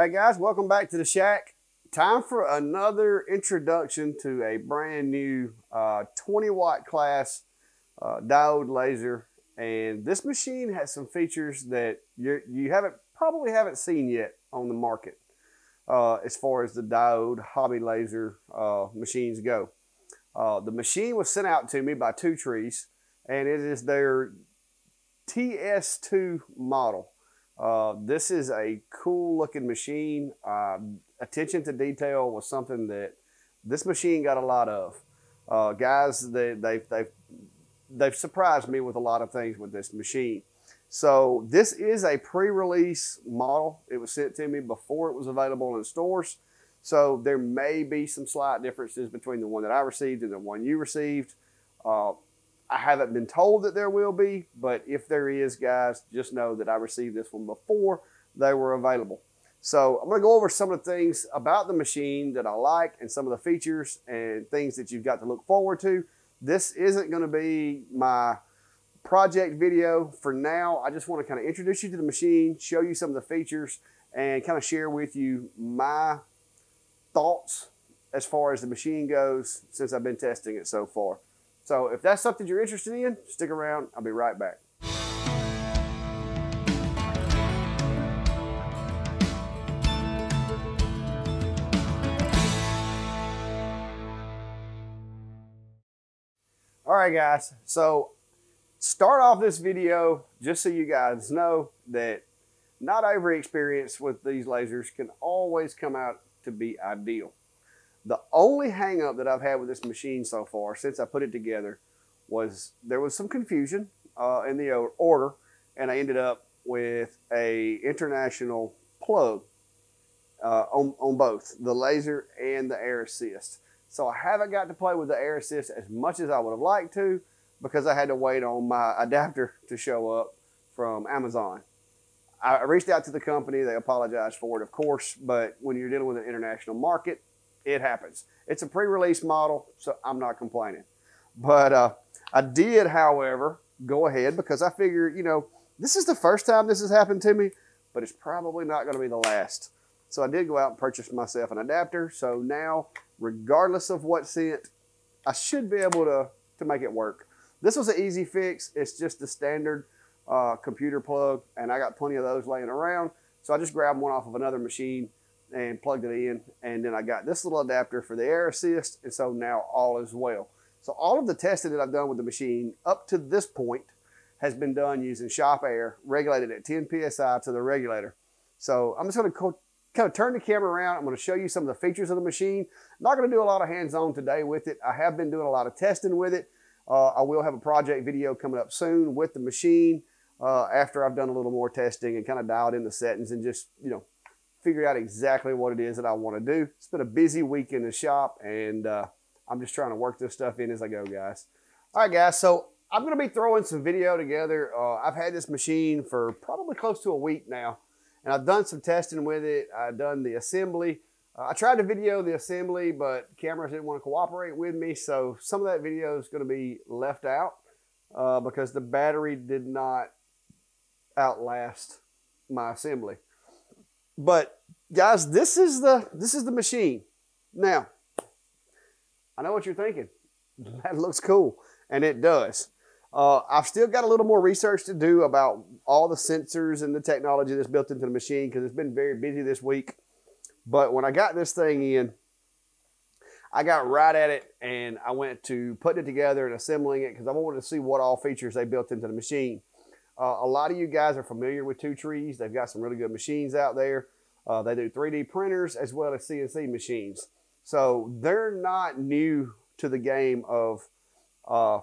Right, guys, welcome back to the shack. Time for another introduction to a brand new uh, 20 watt class uh, diode laser. And this machine has some features that you you haven't probably haven't seen yet on the market uh, as far as the diode hobby laser uh, machines go. Uh, the machine was sent out to me by Two Trees, and it is their TS2 model. Uh, this is a cool looking machine. Uh, attention to detail was something that this machine got a lot of. Uh, guys, they, they, they've, they've surprised me with a lot of things with this machine. So this is a pre-release model. It was sent to me before it was available in stores. So there may be some slight differences between the one that I received and the one you received. Uh, I haven't been told that there will be, but if there is, guys, just know that I received this one before they were available. So I'm going to go over some of the things about the machine that I like and some of the features and things that you've got to look forward to. This isn't going to be my project video for now. I just want to kind of introduce you to the machine, show you some of the features, and kind of share with you my thoughts as far as the machine goes since I've been testing it so far. So if that's something you're interested in, stick around. I'll be right back. All right, guys. So start off this video just so you guys know that not every experience with these lasers can always come out to be ideal. The only hangup that I've had with this machine so far since I put it together was there was some confusion uh, in the order, and I ended up with a international plug uh, on, on both the laser and the air assist. So I haven't got to play with the air assist as much as I would have liked to because I had to wait on my adapter to show up from Amazon. I reached out to the company. They apologized for it, of course, but when you're dealing with an international market, it happens. It's a pre-release model, so I'm not complaining. But uh, I did, however, go ahead because I figure, you know, this is the first time this has happened to me, but it's probably not going to be the last. So I did go out and purchase myself an adapter. So now, regardless of what's sent, I should be able to, to make it work. This was an easy fix. It's just the standard uh, computer plug, and I got plenty of those laying around. So I just grabbed one off of another machine and plugged it in. And then I got this little adapter for the air assist. And so now all is well. So all of the testing that I've done with the machine up to this point has been done using shop air regulated at 10 PSI to the regulator. So I'm just going to kind of turn the camera around. I'm going to show you some of the features of the machine. I'm not going to do a lot of hands-on today with it. I have been doing a lot of testing with it. Uh, I will have a project video coming up soon with the machine uh, after I've done a little more testing and kind of dialed in the settings and just, you know, figure out exactly what it is that I want to do. It's been a busy week in the shop and uh, I'm just trying to work this stuff in as I go, guys. All right, guys, so I'm going to be throwing some video together. Uh, I've had this machine for probably close to a week now, and I've done some testing with it. I've done the assembly. Uh, I tried to video the assembly, but cameras didn't want to cooperate with me, so some of that video is going to be left out uh, because the battery did not outlast my assembly. But guys, this is the this is the machine. Now, I know what you're thinking. That looks cool, and it does. Uh, I've still got a little more research to do about all the sensors and the technology that's built into the machine because it's been very busy this week. But when I got this thing in, I got right at it and I went to putting it together and assembling it because I wanted to see what all features they built into the machine. Uh, a lot of you guys are familiar with Two Trees. They've got some really good machines out there. Uh, they do 3D printers as well as CNC machines. So they're not new to the game of uh,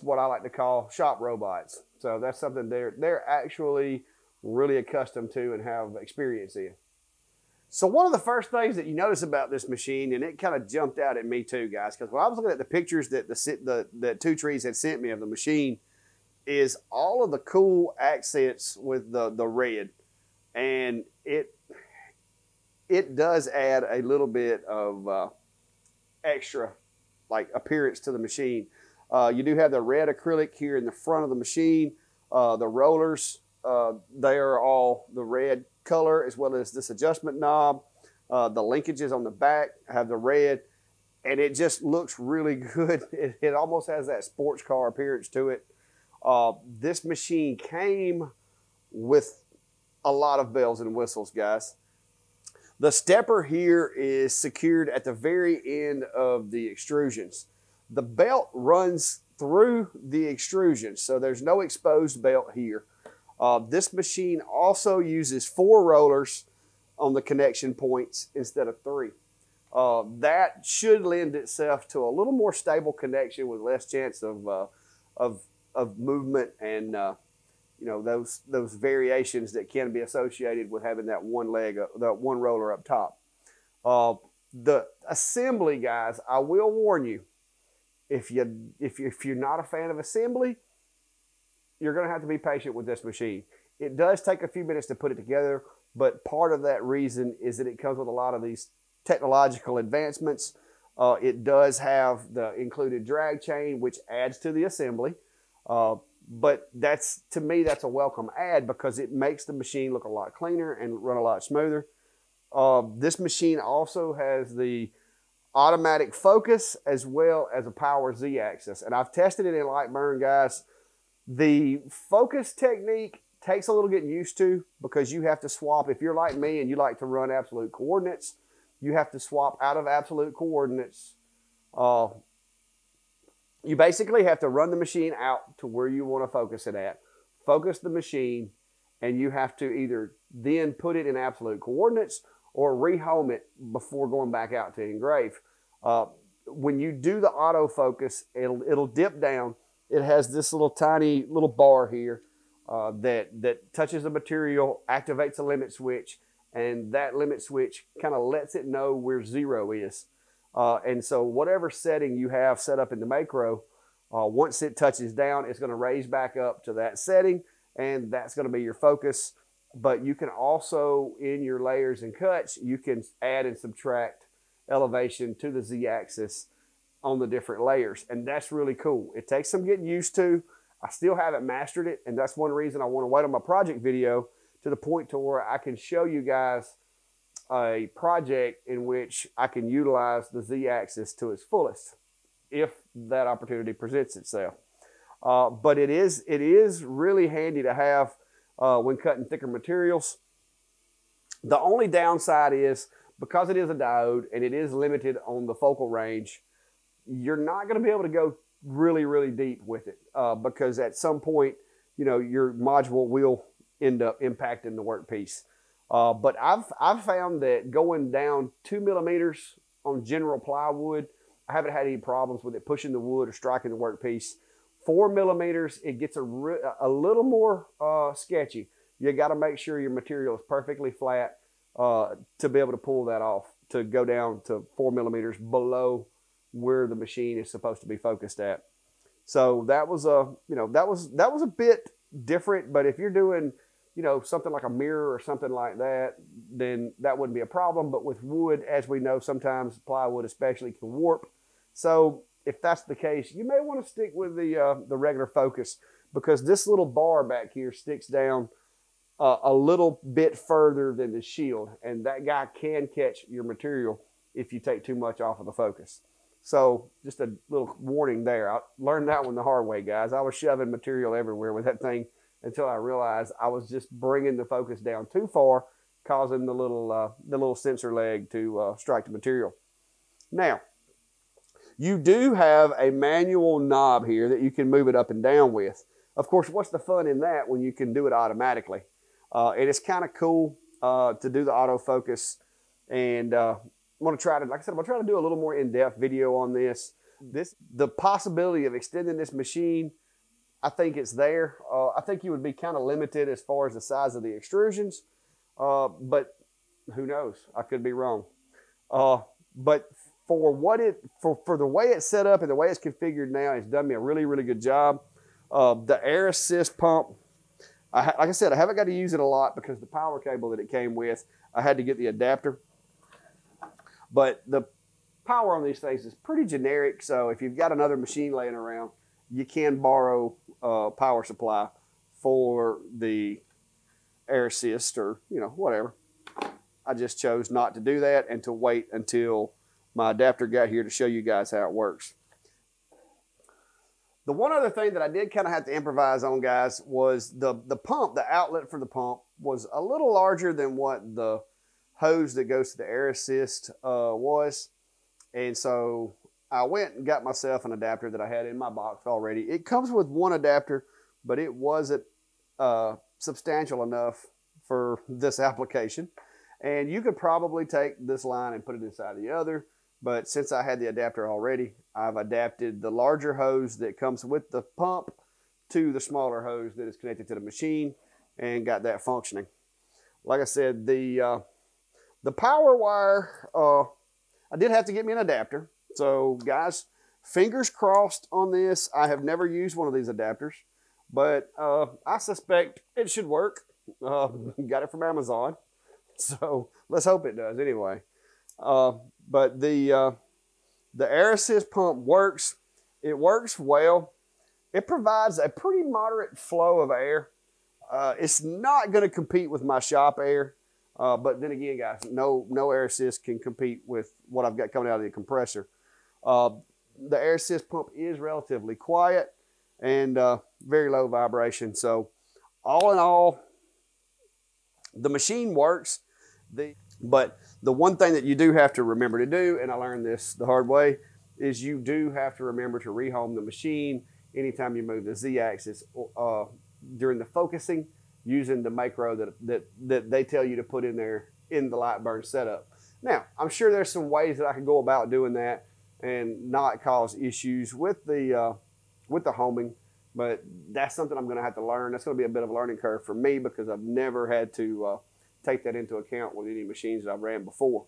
what I like to call shop robots. So that's something they're they're actually really accustomed to and have experience in. So one of the first things that you notice about this machine, and it kind of jumped out at me too, guys, because when I was looking at the pictures that the, the that Two Trees had sent me of the machine, is all of the cool accents with the the red, and it it does add a little bit of uh, extra like appearance to the machine. Uh, you do have the red acrylic here in the front of the machine. Uh, the rollers Uh, they are all the red color as well as this adjustment knob. Uh, the linkages on the back have the red, and it just looks really good. It, it almost has that sports car appearance to it. Uh, this machine came with a lot of bells and whistles, guys. The stepper here is secured at the very end of the extrusions. The belt runs through the extrusion, so there's no exposed belt here. Uh, this machine also uses four rollers on the connection points instead of three. Uh, that should lend itself to a little more stable connection with less chance of, uh, of, of movement and uh, you know those those variations that can be associated with having that one leg, uh, that one roller up top. Uh, the assembly, guys, I will warn you, if you if you, if you're not a fan of assembly, you're going to have to be patient with this machine. It does take a few minutes to put it together, but part of that reason is that it comes with a lot of these technological advancements. Uh, it does have the included drag chain, which adds to the assembly. Uh, but that's to me that's a welcome add because it makes the machine look a lot cleaner and run a lot smoother. Uh, this machine also has the automatic focus as well as a power Z axis, and I've tested it in LightBurn, guys. The focus technique takes a little getting used to because you have to swap. If you're like me and you like to run absolute coordinates, you have to swap out of absolute coordinates uh, you basically have to run the machine out to where you want to focus it at, focus the machine, and you have to either then put it in absolute coordinates or rehome it before going back out to engrave. Uh, when you do the autofocus, it'll, it'll dip down. It has this little tiny little bar here uh, that, that touches the material, activates a limit switch, and that limit switch kind of lets it know where zero is. Uh, and so whatever setting you have set up in the macro, uh, once it touches down, it's going to raise back up to that setting, and that's going to be your focus. But you can also, in your layers and cuts, you can add and subtract elevation to the z-axis on the different layers, and that's really cool. It takes some getting used to. I still haven't mastered it, and that's one reason I want to wait on my project video to the point to where I can show you guys a project in which I can utilize the z-axis to its fullest if that opportunity presents itself. Uh, but it is it is really handy to have uh, when cutting thicker materials. The only downside is because it is a diode and it is limited on the focal range, you're not going to be able to go really really deep with it uh, because at some point you know your module will end up impacting the workpiece. Uh, but I've, I've found that going down two millimeters on general plywood, I haven't had any problems with it pushing the wood or striking the workpiece. Four millimeters, it gets a, a little more uh, sketchy. You got to make sure your material is perfectly flat uh, to be able to pull that off, to go down to four millimeters below where the machine is supposed to be focused at. So that was a, you know, that was that was a bit different. But if you're doing you know, something like a mirror or something like that, then that wouldn't be a problem. But with wood, as we know, sometimes plywood especially can warp. So if that's the case, you may want to stick with the, uh, the regular focus because this little bar back here sticks down uh, a little bit further than the shield. And that guy can catch your material if you take too much off of the focus. So just a little warning there. I learned that one the hard way, guys. I was shoving material everywhere with that thing until I realized I was just bringing the focus down too far, causing the little uh, the little sensor leg to uh, strike the material. Now, you do have a manual knob here that you can move it up and down with. Of course, what's the fun in that when you can do it automatically? Uh, and it's kind of cool uh, to do the autofocus. And uh, I'm going to try to, like I said, I'm going to try to do a little more in-depth video on this. This, the possibility of extending this machine I think it's there. Uh, I think you would be kind of limited as far as the size of the extrusions, uh, but who knows? I could be wrong. Uh, but for what it for for the way it's set up and the way it's configured now, it's done me a really really good job. Uh, the air assist pump, I, like I said, I haven't got to use it a lot because the power cable that it came with, I had to get the adapter. But the power on these things is pretty generic. So if you've got another machine laying around, you can borrow uh, power supply for the air assist or, you know, whatever. I just chose not to do that and to wait until my adapter got here to show you guys how it works. The one other thing that I did kind of have to improvise on, guys, was the, the pump, the outlet for the pump was a little larger than what the hose that goes to the air assist uh, was. And so I went and got myself an adapter that I had in my box already. It comes with one adapter, but it wasn't uh, substantial enough for this application. And you could probably take this line and put it inside the other. But since I had the adapter already, I've adapted the larger hose that comes with the pump to the smaller hose that is connected to the machine and got that functioning. Like I said, the uh, the power wire, uh, I did have to get me an adapter. So guys, fingers crossed on this. I have never used one of these adapters, but uh, I suspect it should work. Uh, got it from Amazon. So let's hope it does anyway. Uh, but the uh, the air assist pump works. It works well. It provides a pretty moderate flow of air. Uh, it's not going to compete with my shop air, uh, but then again, guys, no no air assist can compete with what I've got coming out of the compressor. Uh, the air assist pump is relatively quiet and uh, very low vibration. So, all in all, the machine works. The but the one thing that you do have to remember to do, and I learned this the hard way, is you do have to remember to rehome the machine anytime you move the z-axis uh, during the focusing using the macro that, that, that they tell you to put in there in the LightBurn setup. Now, I'm sure there's some ways that I can go about doing that and not cause issues with the, uh, with the homing, but that's something I'm going to have to learn. That's going to be a bit of a learning curve for me because I've never had to uh, take that into account with any machines that I've ran before.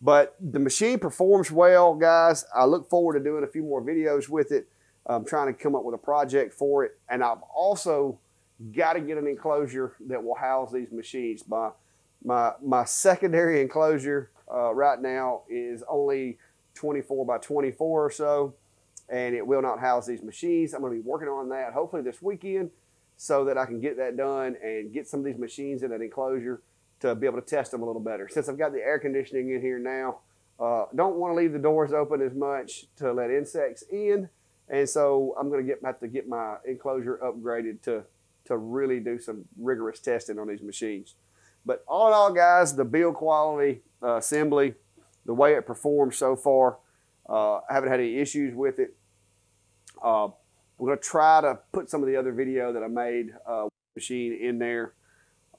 But the machine performs well, guys. I look forward to doing a few more videos with it. I'm trying to come up with a project for it. And I've also got to get an enclosure that will house these machines. My, my, my secondary enclosure uh, right now is only 24 by 24 or so, and it will not house these machines. I'm going to be working on that hopefully this weekend so that I can get that done and get some of these machines in that enclosure to be able to test them a little better. Since I've got the air conditioning in here now, uh, don't want to leave the doors open as much to let insects in. And so I'm going to get have to get my enclosure upgraded to to really do some rigorous testing on these machines. But all in all, guys, the build quality, uh, assembly, the way it performs so far, uh, I haven't had any issues with it. Uh, we're going to try to put some of the other video that I made uh, machine in there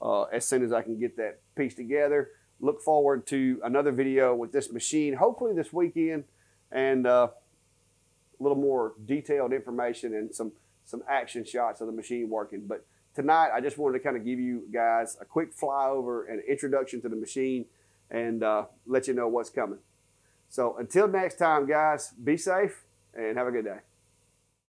uh, as soon as I can get that piece together. Look forward to another video with this machine, hopefully this weekend, and uh, a little more detailed information and some, some action shots of the machine working. But tonight, I just wanted to kind of give you guys a quick flyover and introduction to the machine and uh, let you know what's coming. So until next time, guys, be safe and have a good day.